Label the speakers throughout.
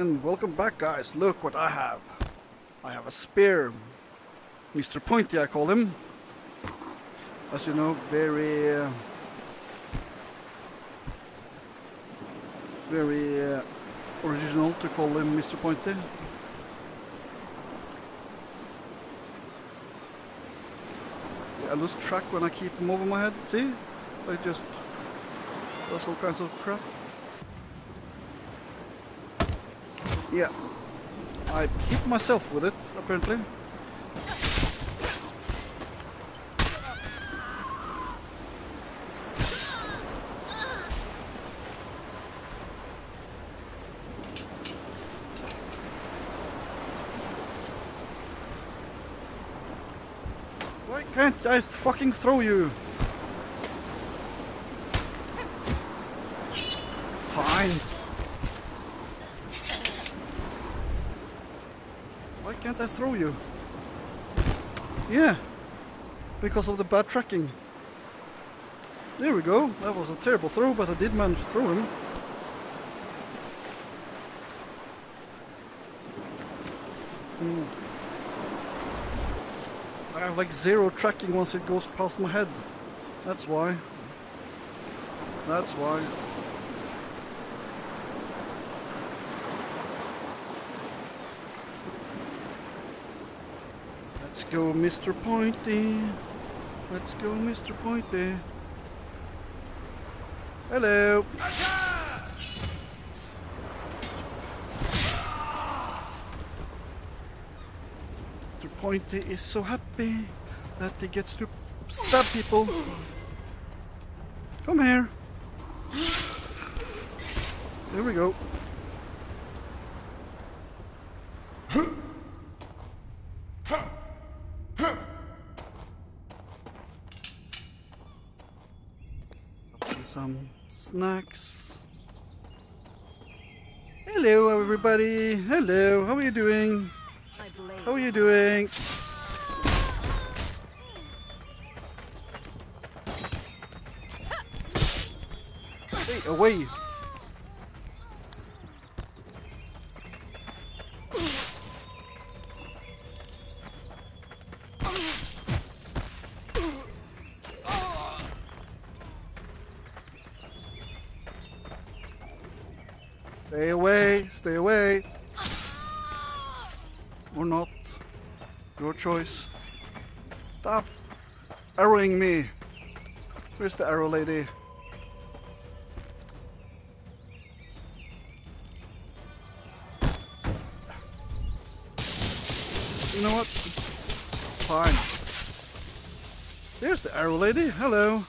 Speaker 1: And welcome back guys, look what I have. I have a spear. Mr. Pointy I call him. As you know, very... Uh, very uh, original to call him Mr. Pointy. Yeah, I lose track when I keep him over my head, see? I just does all kinds of crap. Yeah. I hit myself with it, apparently. Why can't I fucking throw you? Fine. Why can't I throw you? Yeah. Because of the bad tracking. There we go. That was a terrible throw, but I did manage to throw him. Hmm. I have like zero tracking once it goes past my head. That's why. That's why. Let's go, Mr. Pointy. Let's go, Mr. Pointy. Hello. Mr. Pointy is so happy that he gets to stab people. Come here. There we go. Some snacks. Hello, everybody. Hello. How are you doing? How are you doing? Stay away. Stay away, stay away. Or not. Your choice. Stop arrowing me. Where's the arrow lady? You know what? Fine. There's the arrow lady. Hello.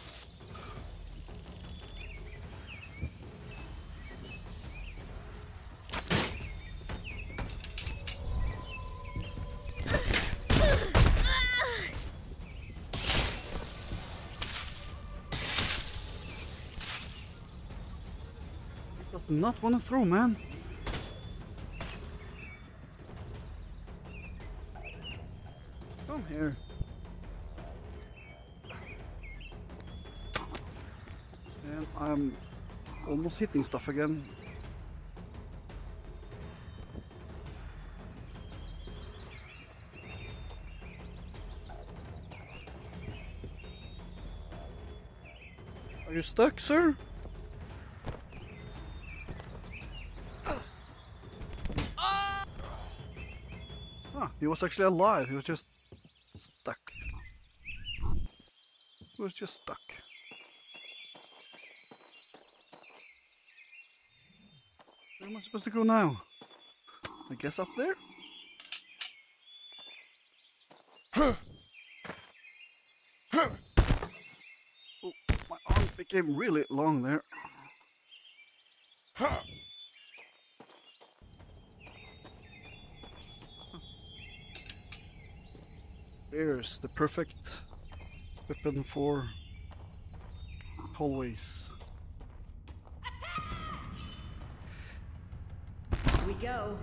Speaker 1: Does not want to throw, man. Come here. And I'm almost hitting stuff again. Are you stuck, sir? Huh, he was actually alive. He was just stuck. He was just stuck. Where am I supposed to go now? I guess up there? Oh, my arm became really long there. There's the perfect weapon for hallways. Attack!
Speaker 2: we go.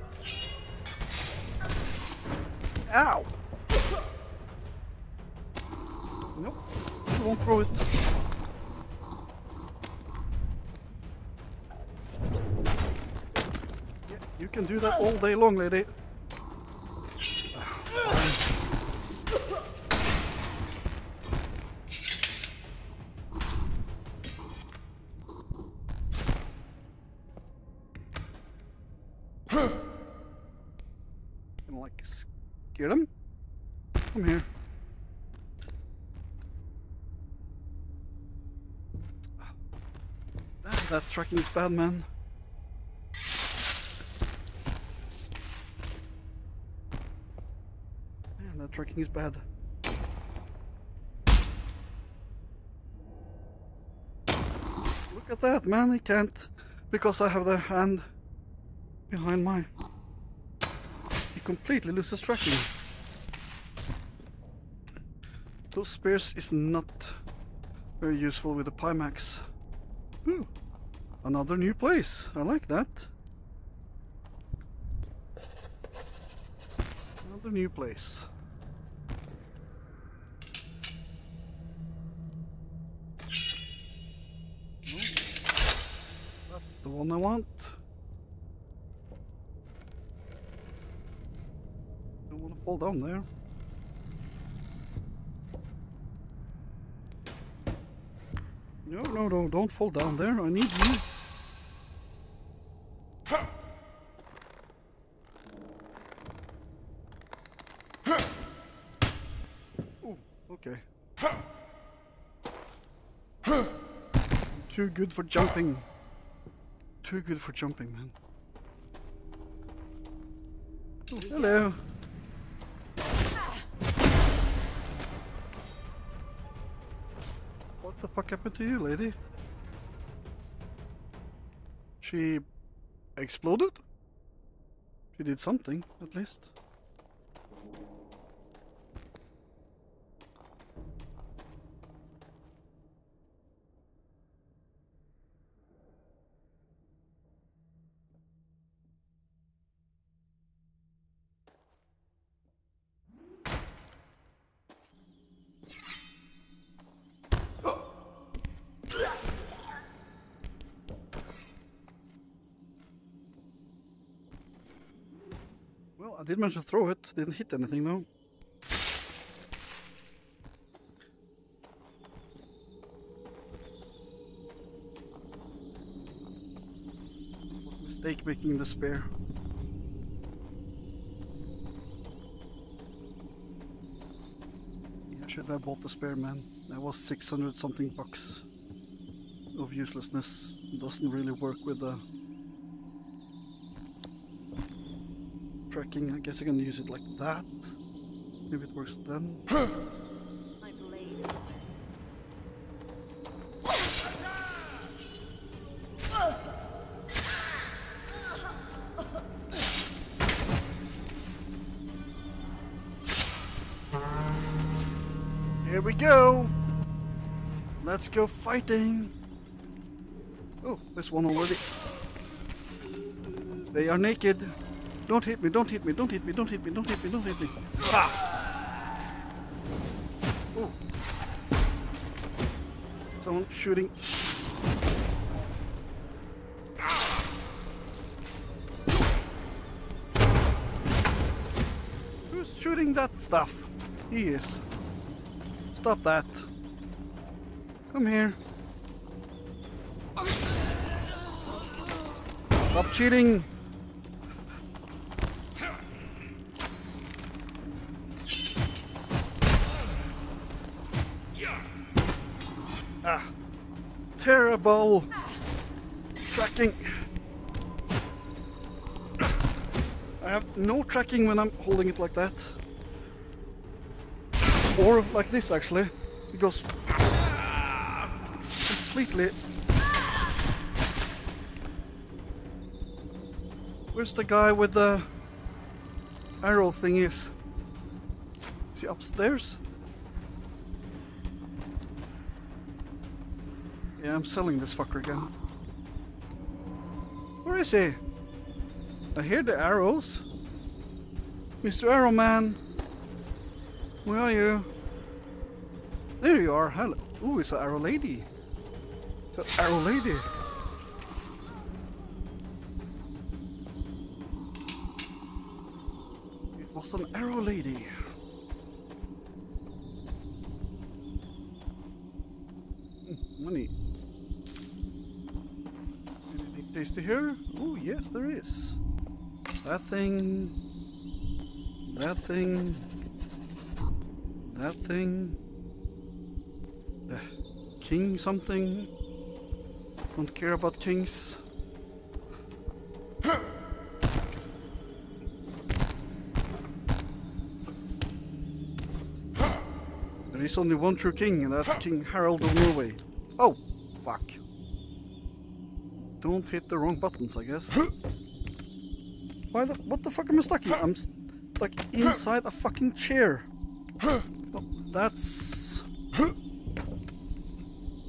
Speaker 1: Ow! Nope, I won't throw it. Yeah, you can do that all day long, lady. Gonna like scare them? Come here. Damn, that tracking is bad, man. Man, that tracking is bad. Look at that, man. He can't because I have the hand behind my. Completely loses tracking. Those spears is not very useful with the Pimax. Ooh, another new place. I like that. Another new place. The one I want. Fall down there. No, no, no, don't fall down there. I need you. Oh, okay. Too good for jumping. Too good for jumping, man. Oh, hello. The fuck happened to you, lady? She exploded? She did something, at least. I did manage to throw it. Didn't hit anything though. Mistake making the spear. Yeah, I should have bought the spare man. That was 600 something bucks of uselessness. Doesn't really work with the tracking. I guess I can use it like that. Maybe it works then. Here we go! Let's go fighting! Oh, there's one already. They are naked. Don't hit me, don't hit me, don't hit me, don't hit me, don't hit me, don't hit me. Ah! Someone shooting. Who's shooting that stuff? He is. Stop that. Come here. Stop cheating. Terrible. Tracking. I have no tracking when I'm holding it like that. Or like this actually. It goes completely. Where's the guy with the arrow thing is? Is he upstairs? Yeah, I'm selling this fucker again. Where is he? I hear the arrows. Mr. Arrowman. Where are you? There you are. Hello. Ooh, it's an arrow lady. It's an arrow lady. was an arrow lady. Hmm, money. Tasty here? Oh, yes, there is. That thing. That thing. That thing. Uh, king something. Don't care about kings. There is only one true king, and that's King Harald of Norway. Oh, fuck. Don't hit the wrong buttons, I guess. Why the? What the fuck am I stuck in? I'm like inside a fucking chair. Well, that's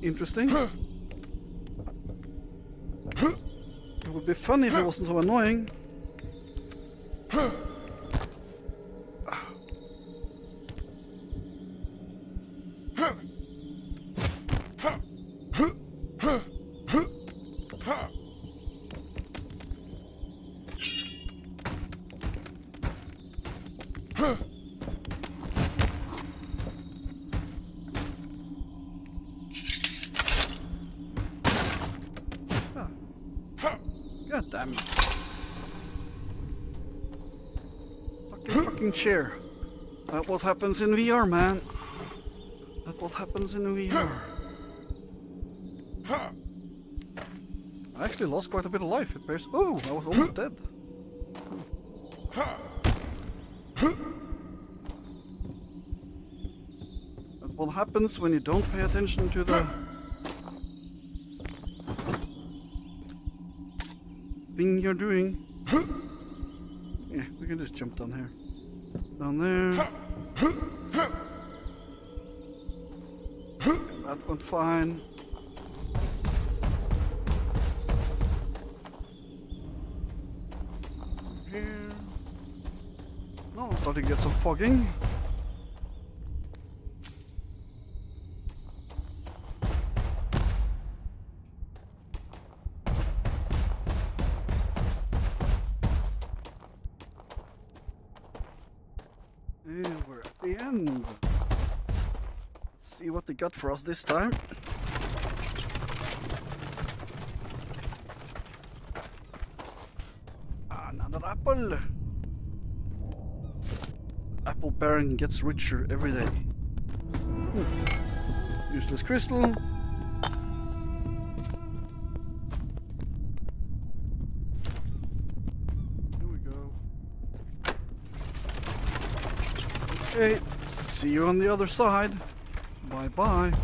Speaker 1: interesting. It would be funny if it wasn't so annoying. It. Fucking fucking chair. That what happens in VR, man. That what happens in VR. I actually lost quite a bit of life. It bears. Oh, I was almost dead. That's what happens when you don't pay attention to the thing you're doing. Yeah, we can just jump down here. Down there. That went fine. Here. No, I'm starting to get some fogging. And we're at the end. Let's see what they got for us this time. Another apple. Apple Baron gets richer every day. Hmm. Useless crystal. Here we go. Okay, see you on the other side. Bye bye.